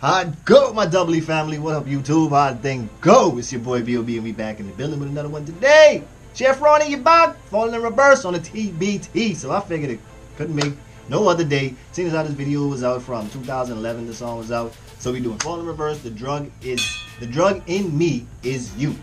How'd go, my doubly family? What up, YouTube? How'd thing go? It's your boy B.O.B. and we back in the building with another one today. Chef Ronnie, you back? Falling in reverse on the TBT. So I figured it couldn't make no other day. Seeing as how this video was out from 2011, the song was out. So we doing Falling in reverse. The drug is, the drug in me is you.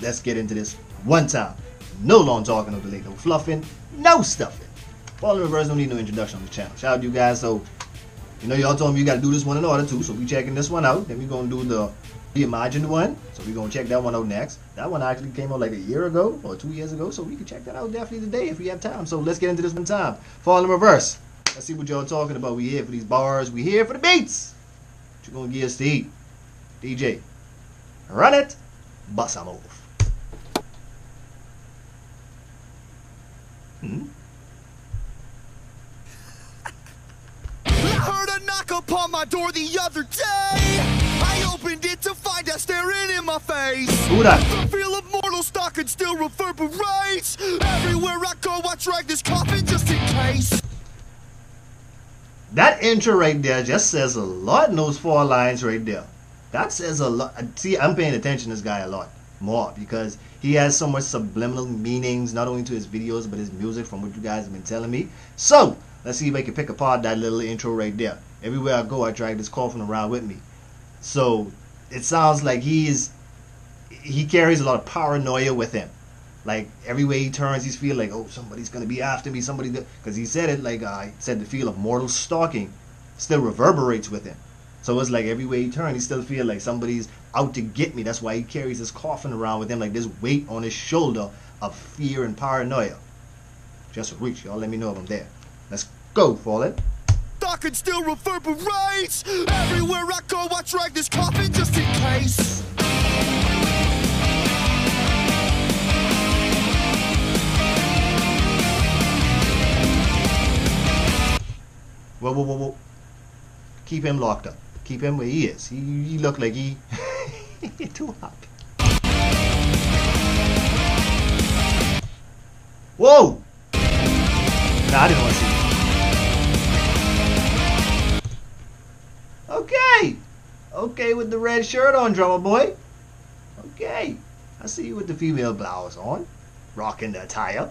Let's get into this one time. No long talking, no delay, no fluffing, no stuffing. Falling in reverse don't need no introduction on the channel. Shout out to you guys. So you know, y'all told me you got to do this one in order too, so we checking this one out. Then we gonna do the reimagined one, so we gonna check that one out next. That one actually came out like a year ago or two years ago, so we can check that out definitely today if we have time. So let's get into this one time. Fall in reverse. Let's see what y'all talking about. We here for these bars. We here for the beats. What you gonna give us to eat? DJ, run it. Bust a move. Hmm? Heard a knock upon my door the other day. I opened it to find her staring in my face. The feel of mortal stalking still reverberates. Everywhere I go, I drag this coffin just in case. That intro right there just says a lot in those four lines right there. That says a lot. See, I'm paying attention to this guy a lot more because he has so much subliminal meanings, not only to his videos but his music, from what you guys have been telling me. So let's see if I can pick apart that little intro right there. Everywhere I go, I drag this coffin around with me. So it sounds like he's he carries a lot of paranoia with him. Like every everywhere he turns, he's feeling like, oh, somebody's gonna be after me. Somebody, because he said it like I uh, said, the feel of mortal stalking still reverberates with him. So it's like every everywhere he turns, he still feel like somebody's out to get me. That's why he carries his coffin around with him, like this weight on his shoulder of fear and paranoia. Just reach, y'all. Let me know if I'm there. Let's go, Fallen. Stalking still reverberates. Everywhere I go, I drag this coffin just in case. Whoa, whoa, whoa, whoa. Keep him locked up. Keep him where he is. He, he look like he too hot. Whoa! Nah, I didn't want to Okay. Okay with the red shirt on, drummer boy. Okay. I see you with the female blouse on. Rocking the attire.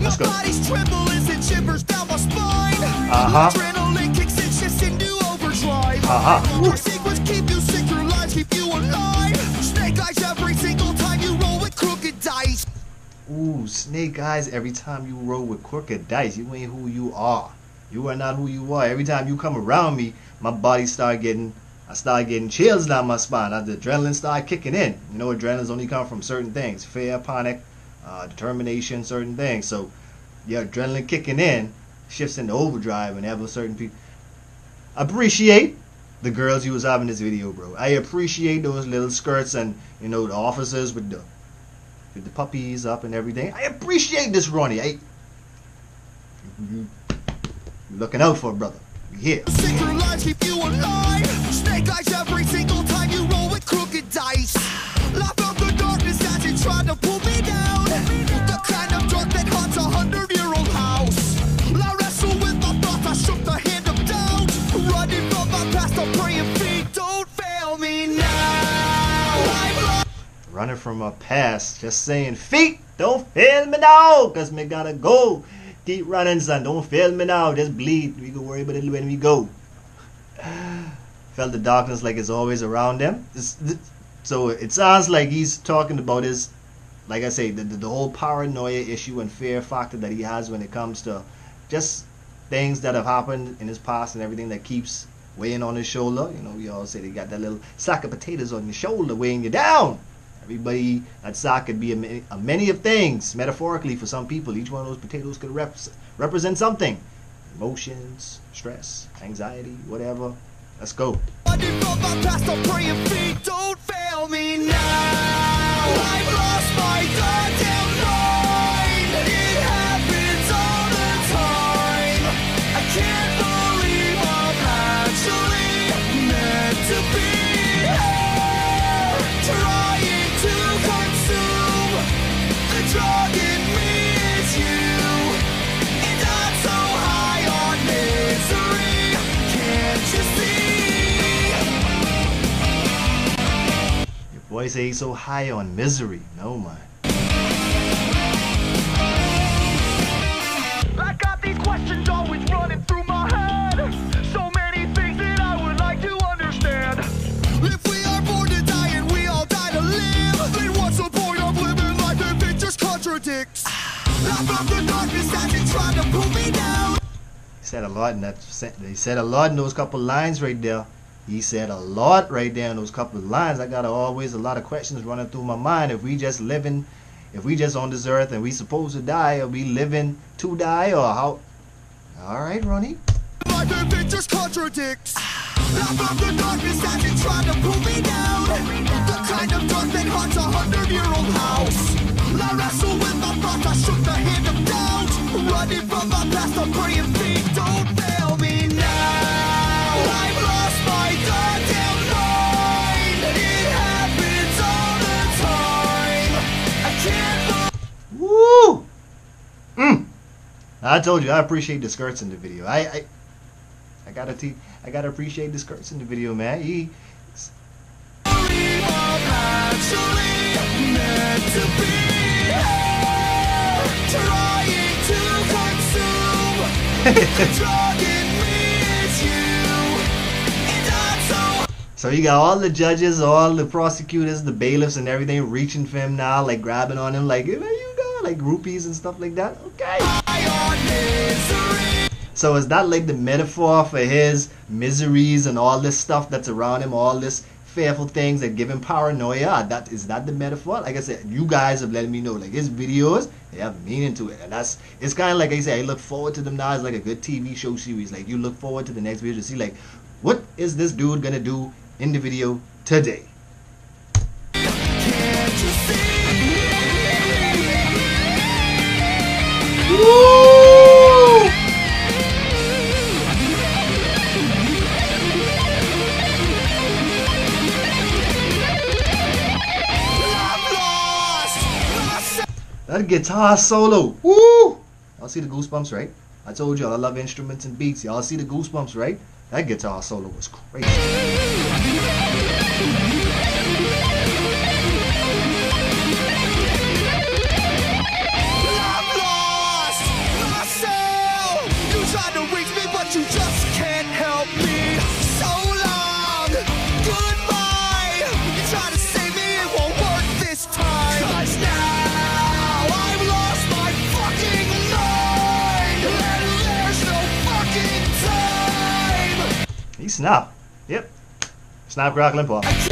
Let's go. My body's trembling and shivers down my spine. Uh-huh. Adrenaline kicks in shifts into overdrive. Uh-huh. Your sequence keep you sick, your lies keep you alive. Snake eyes every single time you roll with crooked dice. Ooh, snake eyes every time you roll with crooked dice. You ain't who you are. You are not who you are. Every time you come around me, my body start getting I start getting chills down my spine. The adrenaline start kicking in. You know, adrenaline's only come from certain things. Fear, panic, uh, determination, certain things. So your adrenaline kicking in shifts into overdrive whenever certain people appreciate the girls you was having this video, bro. I appreciate those little skirts and you know the officers with the with the puppies up and everything. I appreciate this, Ronnie. I you looking out for a brother. We here. Sick, your lies keep you alive. Snake eyes every single time you roll with crooked dice. Laugh out the darkness as you try to pull me down. The kind of dark that haunts a hundred-year-old house. I wrestle with my thoughts. I shook the hand of doubt. Running from my past, I'm praying feet don't fail me now. Running from a past, just saying feet, don't fail me now, cause me gotta go. Keep running, son, don't fail me now, just bleed. We can worry about it when we go. Felt the darkness like it's always around them. So it sounds like he's talking about his, like I say, the, the, the whole paranoia issue and fear factor that he has when it comes to just things that have happened in his past and everything that keeps weighing on his shoulder. You know, we all say they got that little sack of potatoes on your shoulder weighing you down. Everybody, that sack could be a many, a many of things, metaphorically for some people. Each one of those potatoes could rep- represent something. Emotions, stress, anxiety, whatever. Let's go. Ronnie say he's so high on misery. No man. I got these questions always running through my head. So many things that I would like to understand. If we are born to die and we all die to live, then what's the point of living life if it just contradicts? The darkness been trying to pull me down. He said a lot in that. He said a lot in those couple lines right there. He said a lot right there in those couple of lines. I got always a lot of questions running through my mind. If we just living, if we just on this earth and we supposed to die, are we living to die or how? All right, Ronnie. It just contradicts. The darkness that been trying to pull me down. The kind of dark that haunts a hundred year old house. I wrestle with my thoughts, I shook the hand of doubt. Running from my past, I'm praying don't I told you I appreciate the skirts in the video. I I, I gotta I gotta appreciate the skirts in the video, man. He so you got all the judges, all the prosecutors, the bailiffs, and everything reaching for him now, like grabbing on him, like, there you go, like groupies and stuff like that. Okay. So is that like the metaphor for his miseries and all this stuff that's around him, all this fearful things that give him paranoia? That is that the metaphor? Like I said, you guys have let me know, like his videos, they have meaning to it, and that's it's kind of like I say, I look forward to them now. It's like a good TV show series. Like you look forward to the next video to see like what is this dude gonna do in the video today. Guitar solo. Woo! Y'all see the goosebumps, right? I told y'all I love instruments and beats. Y'all see the goosebumps, right? That guitar solo was crazy. Snapped. Yep. Snap, crackle, and pop.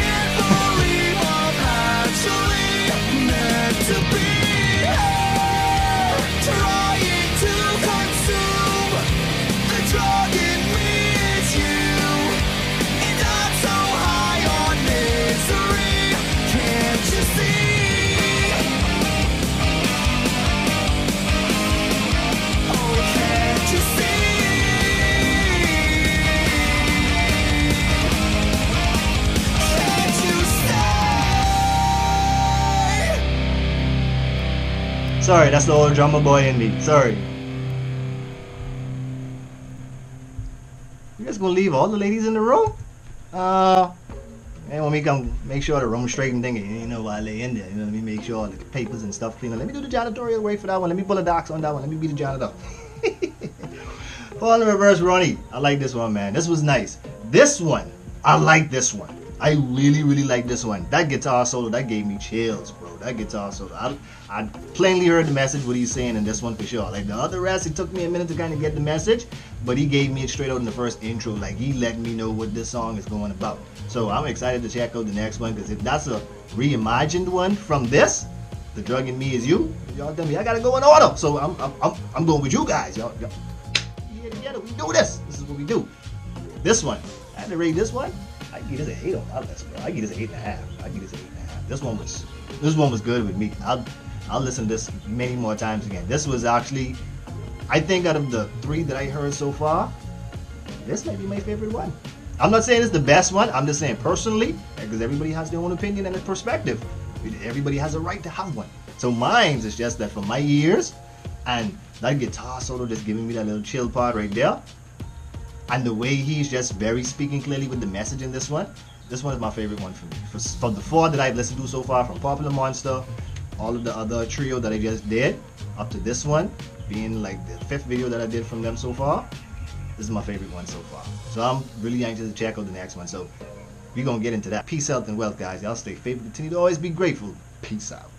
Sorry, that's the old drummer boy in me. Sorry. You guys gonna leave all the ladies in the room? Uh, and when we come make sure the room's straight and thingy, you know, while they in there, you know, let me make sure all the papers and stuff clean. Let me do the janitorial work for that one. Let me pull the docs on that one. Let me be the janitor. Fall in reverse, Ronnie. I like this one, man. This was nice. This one, I like this one. I really, really like this one. That guitar solo, that gave me chills, bro. That guitar solo. I, I plainly heard the message, what he's saying in this one for sure. Like the other rest, it took me a minute to kind of get the message, but he gave me it straight out in the first intro. Like he let me know what this song is going about. So I'm excited to check out the next one because if that's a reimagined one from this, The Drug in Me is You, y'all tell me I gotta go in order. So I'm, I'm, I'm, I'm going with you guys. Y'all, y'all here together. We do this. This is what we do. This one, I had to rate this one. I give this an eight on my list, bro. I give this an eight and a half. I give this an eight and a half. This one was, this one was good with me. I'll, I'll listen to this many more times again. This was actually, I think out of the three that I heard so far, this might be my favorite one. I'm not saying it's the best one. I'm just saying personally, because everybody has their own opinion and a perspective. Everybody has a right to have one. So mine's is just that for my ears, and that guitar solo just giving me that little chill part right there, and the way he's just very speaking clearly with the message in this one, this one is my favorite one for me. For, for the four that I've listened to so far, from Popular Monster, all of the other trio that I just did, up to this one, being like the fifth video that I did from them so far, this is my favorite one so far. So I'm really anxious to check out the next one. So we're gonna get into that. Peace, health, and wealth, guys. Y'all stay faithful. Continue to always be grateful. Peace out.